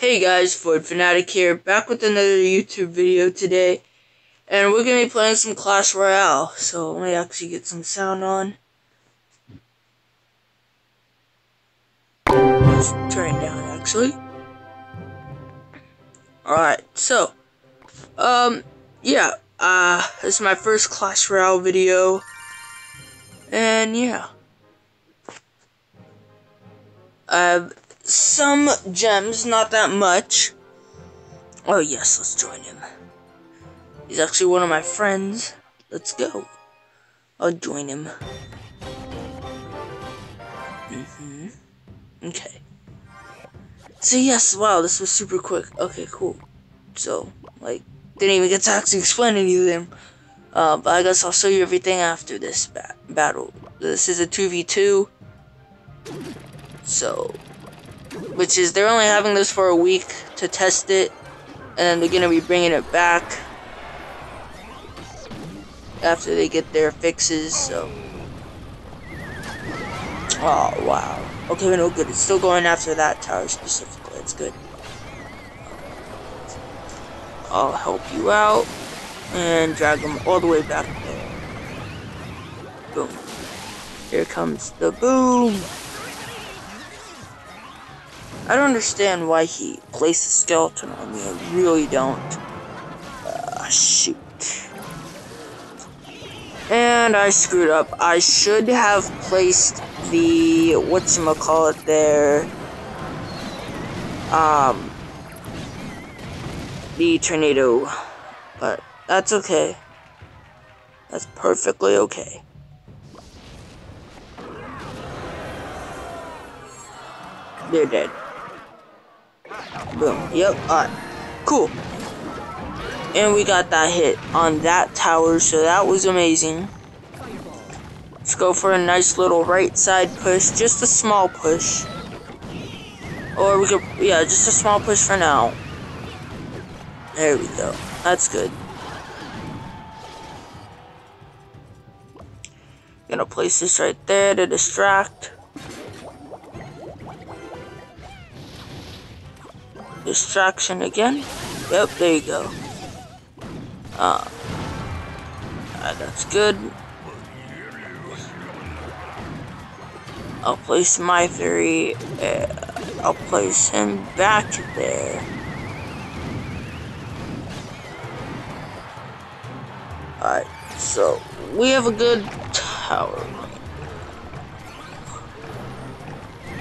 Hey guys, Ford Fanatic here, back with another YouTube video today. And we're to be playing some Clash Royale. So let me actually get some sound on. Just turn it down actually. Alright, so, um, yeah, uh, this is my first Clash Royale video. And yeah. I have some gems, not that much. Oh yes, let's join him. He's actually one of my friends. Let's go. I'll join him. Mm-hmm. Okay. So yes, wow, this was super quick. Okay, cool. So, like, didn't even get to actually explain anything. Uh, but I guess I'll show you everything after this ba battle. This is a 2v2. So, which is they're only having this for a week to test it, and they're gonna be bringing it back after they get their fixes. So, oh wow. Okay, no good. It's still going after that tower specifically. It's good. I'll help you out and drag them all the way back there. Boom. Here comes the boom. I don't understand why he placed a skeleton on me. I really don't. Uh, shoot. And I screwed up. I should have placed the whatchamacallit there. Um the tornado. But that's okay. That's perfectly okay. They're dead. Boom. Yep. Alright. Cool. And we got that hit on that tower, so that was amazing. Let's go for a nice little right side push. Just a small push. Or we could, yeah, just a small push for now. There we go. That's good. Gonna place this right there to distract. Distraction again. Yep, there you go. Uh, uh, that's good. I'll place my theory. Uh, I'll place him back there. Alright, so we have a good tower.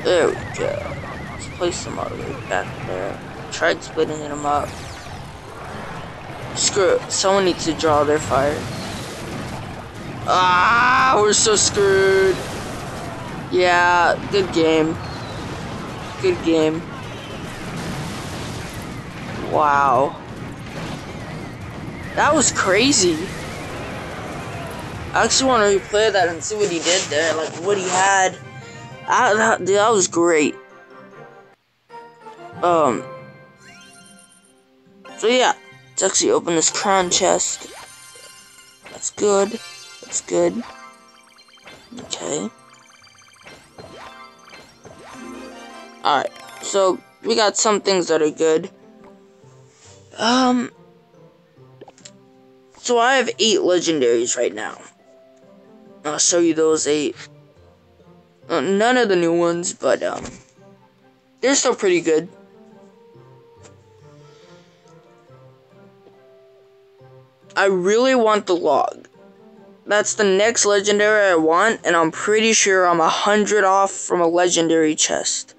There we go. Let's place him some other back there tried splitting them up. Screw it. Someone needs to draw their fire. Ah, we're so screwed. Yeah, good game. Good game. Wow. That was crazy. I actually want to replay that and see what he did there, like what he had. I, that, that was great. Um, so yeah, let's actually open this crown chest. That's good. That's good. Okay. Alright, so we got some things that are good. Um, so I have eight legendaries right now. I'll show you those eight. Uh, none of the new ones, but um, they're still pretty good. I really want the log. That's the next legendary I want, and I'm pretty sure I'm a hundred off from a legendary chest.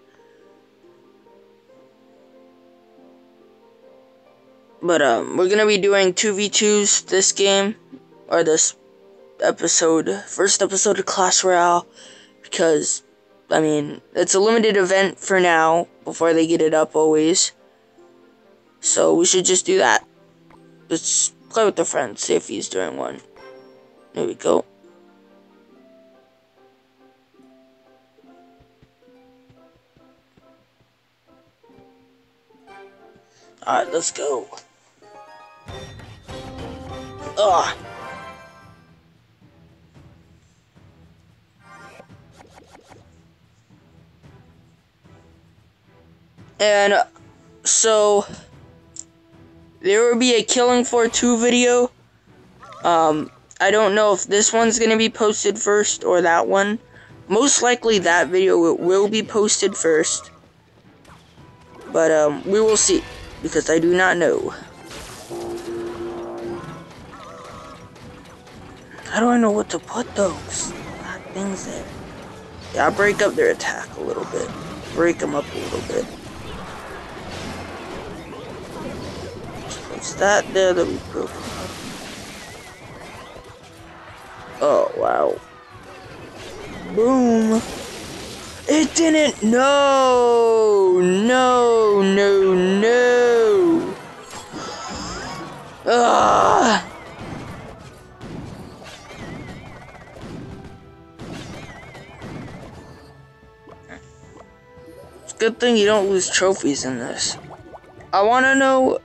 But um, we're gonna be doing 2v2s this game, or this episode, first episode of Clash Royale, because, I mean, it's a limited event for now, before they get it up always. So we should just do that. Let's play with the friends, see if he's doing one. There we go. Alright, let's go. Ugh. And uh, so there will be a Killing Floor 2 video. Um, I don't know if this one's going to be posted first or that one. Most likely that video will be posted first. But um, we will see because I do not know. How do I know what to put those? Things there. Yeah, I'll break up their attack a little bit. Break them up a little bit. It's that there that we broke. Oh, wow. Boom. It didn't. No. No, no, no. Ah. It's a good thing you don't lose trophies in this. I want to know...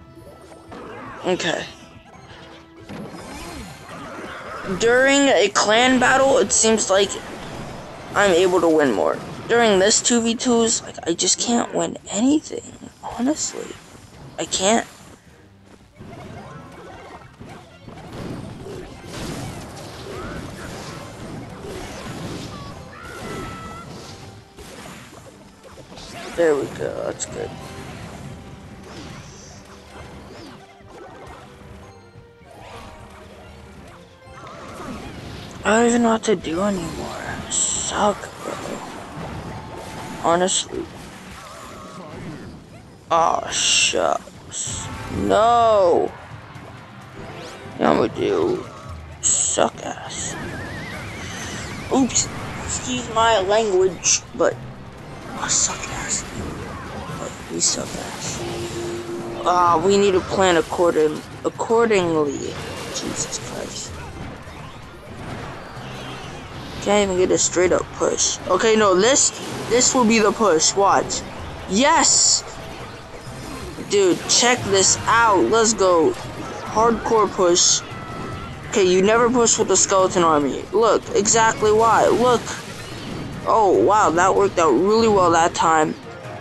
Okay. During a clan battle, it seems like I'm able to win more. During this 2v2s, like, I just can't win anything, honestly. I can't. There we go, that's good. I don't even know what to do anymore. I suck, bro. Honestly. Oh, shucks. No! Yeah, I'm gonna do suck ass. Oops. Excuse my language, but I suck ass. But we suck ass. Ah, uh, we need to plan according accordingly. Jesus Christ. Can't even get a straight up push. Okay, no, this this will be the push. Watch. Yes! Dude, check this out. Let's go. Hardcore push. Okay, you never push with the skeleton army. Look, exactly why. Look. Oh, wow, that worked out really well that time.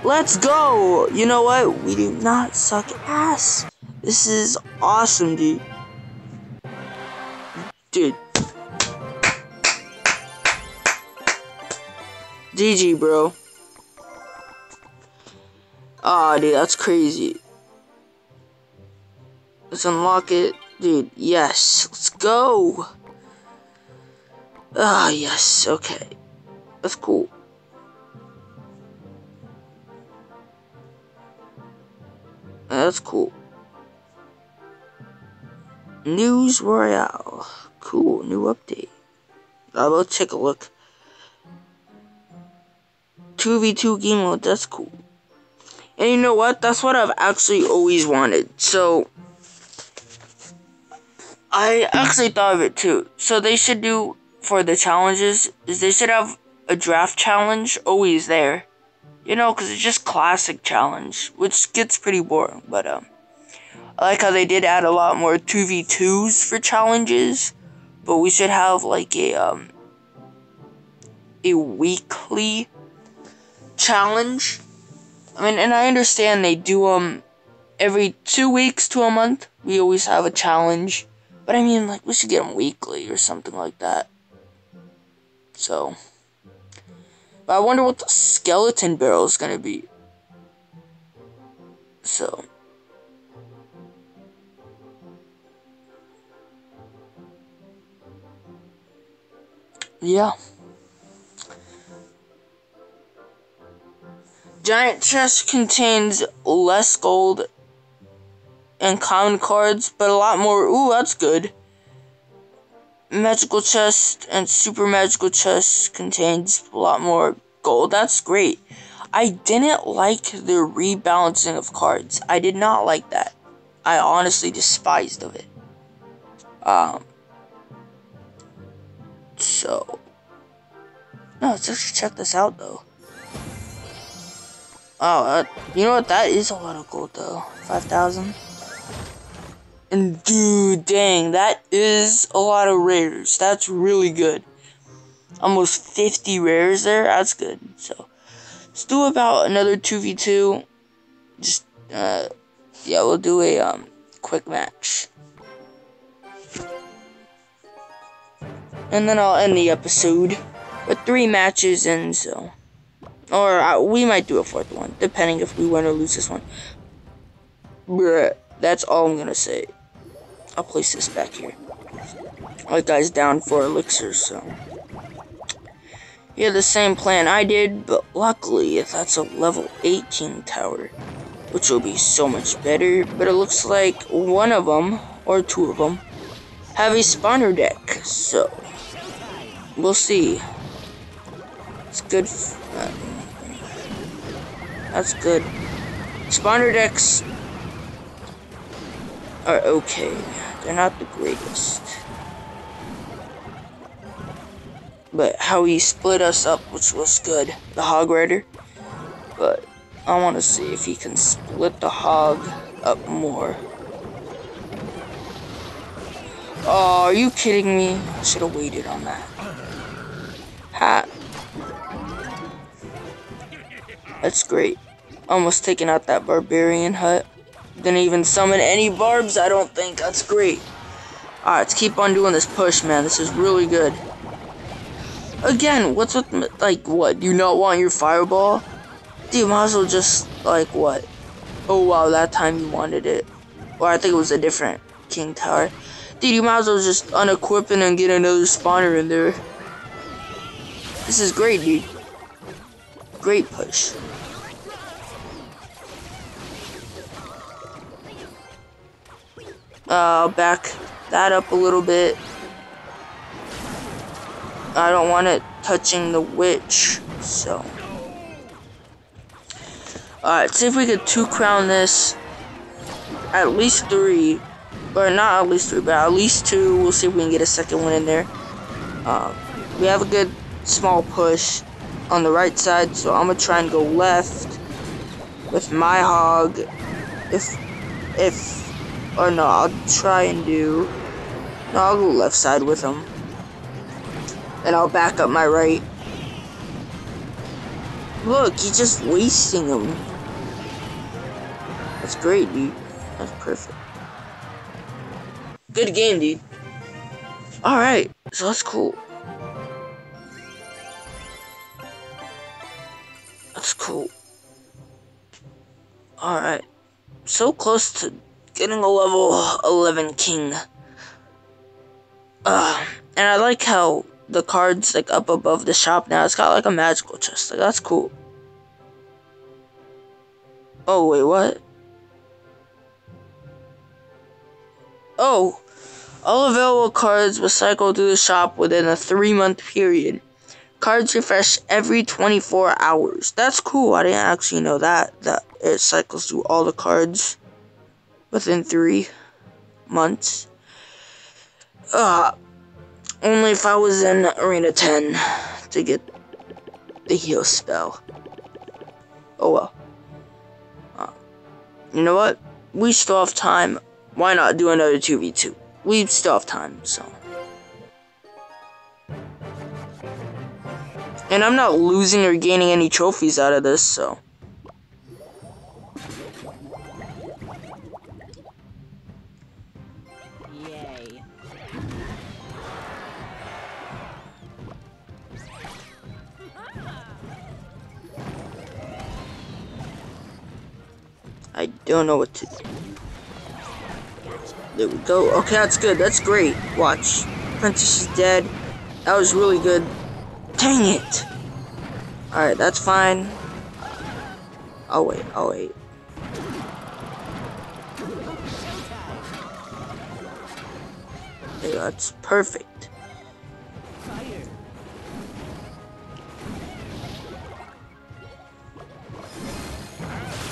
Let's go! You know what? We do not suck ass. This is awesome, dude. Dude. GG, bro. Ah, oh, dude, that's crazy. Let's unlock it. Dude, yes. Let's go. Ah, yes. Okay. That's cool. That's cool. News Royale. Cool. New update. I'll take a look. 2v2 game mode. That's cool. And you know what? That's what I've actually always wanted. So, I actually thought of it too. So they should do for the challenges is they should have a draft challenge always there. You know, because it's just classic challenge, which gets pretty boring. But um, I like how they did add a lot more 2v2s for challenges. But we should have like a um a weekly challenge. I mean, and I understand they do um every two weeks to a month. We always have a challenge, but I mean, like we should get them weekly or something like that. So. But I wonder what the skeleton barrel is gonna be. So. Yeah. Giant chest contains less gold and common cards, but a lot more. Ooh, that's good magical chest and super magical chest contains a lot more gold. That's great. I didn't like the rebalancing of cards. I did not like that. I honestly despised of it. Um. So. No, let's just check this out though. Oh, uh, you know what? That is a lot of gold though. 5,000. And dude, dang, that is a lot of rares. That's really good. Almost 50 rares there. That's good. So, let's do about another 2v2. Just uh, yeah, we'll do a um quick match. And then I'll end the episode with three matches and so. Or uh, we might do a fourth one, depending if we win or lose this one. Bruh, that's all I'm gonna say. I'll place this back here. That guy's down for elixirs, so. Yeah, the same plan I did, but luckily that's a level 18 tower, which will be so much better. But it looks like one of them, or two of them, have a spawner deck, so we'll see. It's good. Uh, that's good. Spawner decks are okay. They're not the greatest. But how he split us up, which was good. The Hog Rider. But I want to see if he can split the Hog up more. Oh, are you kidding me? I should have waited on that. Hat. That's great. Almost taking out that barbarian hut. Didn't even summon any barbs, I don't think. That's great. Alright, let's keep on doing this push, man. This is really good. Again, what's with, like, what? Do you not want your fireball? Dude, you might as well just, like, what? Oh, wow, that time you wanted it. Or I think it was a different King Tower. Dude, you might as well just unequip it and get another spawner in there. This is great, dude. Great push. Uh, back that up a little bit. I don't want it touching the witch, so. Alright, see if we could two crown this. At least three. Or not at least three, but at least two. We'll see if we can get a second one in there. Um, we have a good small push on the right side, so I'm gonna try and go left with my hog. If, if, or no, I'll try and do, no, I'll go left side with him. And I'll back up my right. Look, he's just wasting them. That's great, dude. That's perfect. Good game, dude. Alright, so that's cool. That's cool. Alright. So close to getting a level 11 king. Uh, and I like how the cards like up above the shop now. It's got like a magical chest. Like that's cool. Oh wait, what? Oh, all available cards will cycle through the shop within a three month period. Cards refresh every 24 hours. That's cool. I didn't actually know that. That it cycles through all the cards within three months. Uh, only if I was in Arena 10 to get the heal spell. Oh well. Uh, you know what? We still have time. Why not do another 2v2? We still have time, so. And I'm not losing or gaining any trophies out of this, so. Don't know what to do. There we go. Okay, that's good. That's great. Watch. Princess is dead. That was really good. Dang it! Alright, that's fine. I'll wait. I'll wait. That's perfect.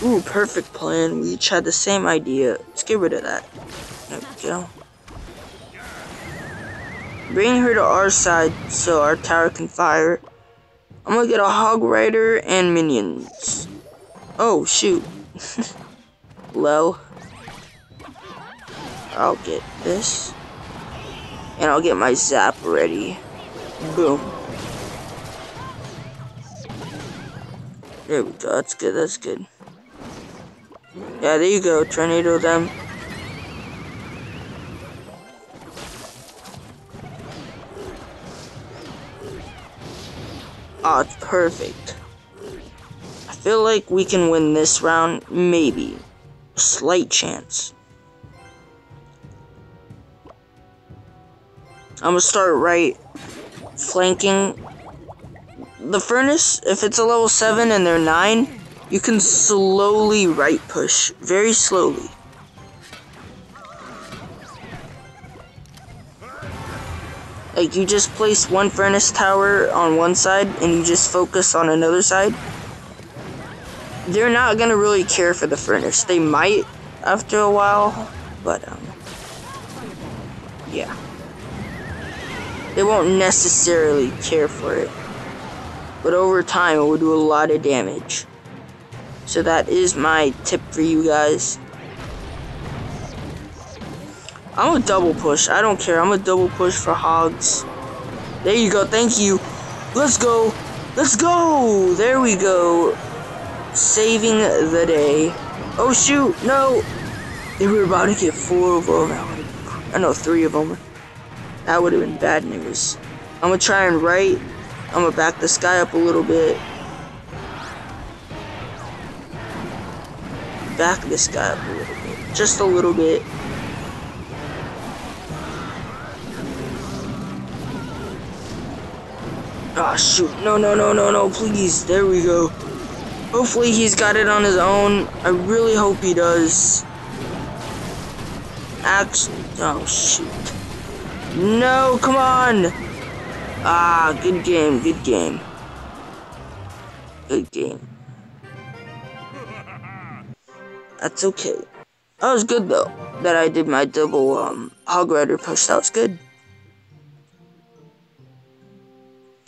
Ooh, perfect plan. We each had the same idea. Let's get rid of that. There we go. Bring her to our side so our tower can fire. I'm gonna get a hog rider and minions. Oh, shoot. Low. I'll get this. And I'll get my zap ready. Boom. There we go. That's good. That's good. Yeah, there you go. Tornado them. Oh, it's perfect. I feel like we can win this round. Maybe. A slight chance. I'm gonna start right flanking the furnace. If it's a level 7 and they're 9, you can slowly right push. Very slowly. Like you just place one furnace tower on one side and you just focus on another side. They're not gonna really care for the furnace. They might after a while, but um, yeah. They won't necessarily care for it. But over time it will do a lot of damage. So that is my tip for you guys. I'm a double push. I don't care. I'm a double push for hogs. There you go. Thank you. Let's go. Let's go. There we go. Saving the day. Oh, shoot. No. They were about to get four of them. I know three of them. That would have been bad news. I'm going to try and right. I'm going to back this guy up a little bit. Back this guy up a little bit. Just a little bit. Ah, oh, shoot. No, no, no, no, no, please. There we go. Hopefully he's got it on his own. I really hope he does. Act. Oh, shoot. No, come on. Ah, good game, good game. Good game. That's okay. That was good, though, that I did my double um, hog rider push. That was good.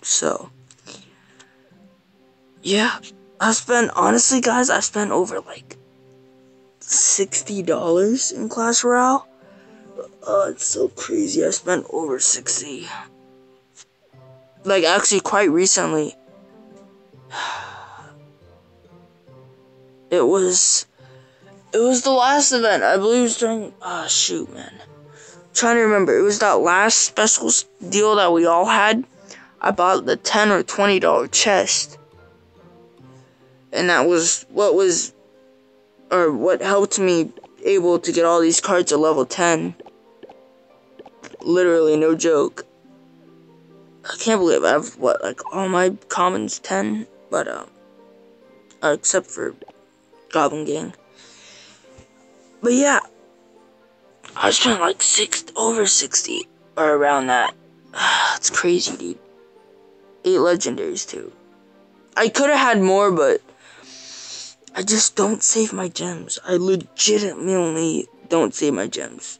So, yeah, I spent, honestly, guys, I spent over like $60 in Clash Royale. Oh, it's so crazy. I spent over 60 Like, actually, quite recently. It was. It was the last event. I believe it was during. Ah, shoot, man. I'm trying to remember. It was that last special deal that we all had I bought the 10 or 20 dollar chest. And that was what was or what helped me able to get all these cards at level 10. Literally no joke. I can't believe I have what like all my commons 10, but um uh, except for Goblin Gang. But yeah, I spent like six over 60 or around that. It's crazy, dude eight legendaries too. I could have had more, but I just don't save my gems. I legitimately don't save my gems.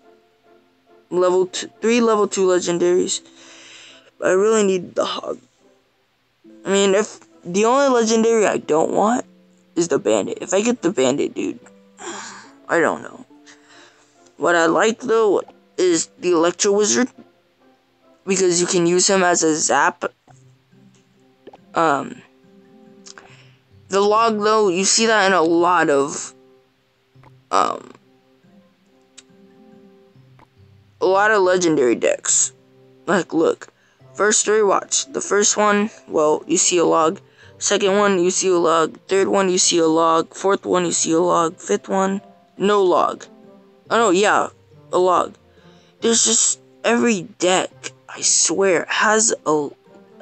Level two, three level two legendaries. But I really need the hog. I mean, if the only legendary I don't want is the bandit. If I get the bandit, dude, I don't know. What I like though is the electro wizard because you can use him as a zap um, the log, though, you see that in a lot of, um, a lot of legendary decks. Like, look, first three, watch. The first one, well, you see a log. Second one, you see a log. Third one, you see a log. Fourth one, you see a log. Fifth one, no log. Oh, no, yeah, a log. There's just every deck, I swear, has a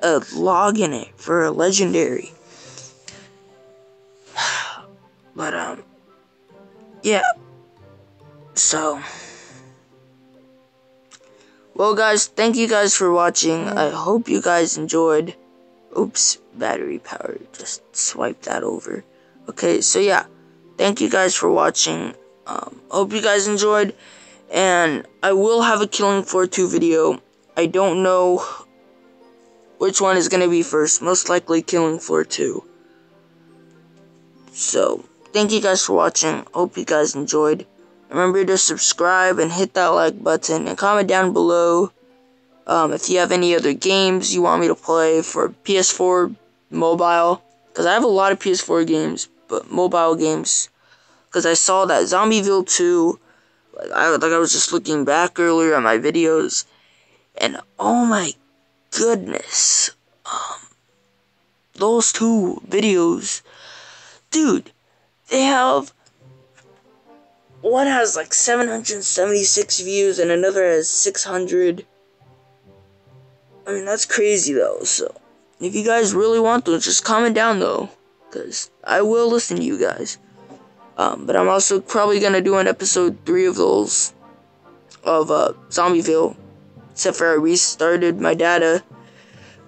a log in it for a legendary. But, um, yeah. So, well, guys, thank you guys for watching. I hope you guys enjoyed. Oops, battery power. Just swipe that over. Okay, so yeah, thank you guys for watching. Um, hope you guys enjoyed. And I will have a Killing Floor 2 video. I don't know which one is going to be first. Most likely Killing Floor 2. So, thank you guys for watching. Hope you guys enjoyed. Remember to subscribe and hit that like button and comment down below um, if you have any other games you want me to play for PS4 mobile. Because I have a lot of PS4 games, but mobile games because I saw that Zombieville 2. Like I like I was just looking back earlier at my videos, and oh my goodness, um, those two videos, dude, they have one has like 776 views and another has 600. I mean, that's crazy though. So, if you guys really want those, just comment down though, because I will listen to you guys. Um, but I'm also probably gonna do an episode three of those of uh, Zombieville, except for I restarted my data.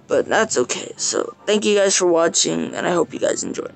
But that's okay. So, thank you guys for watching, and I hope you guys enjoyed.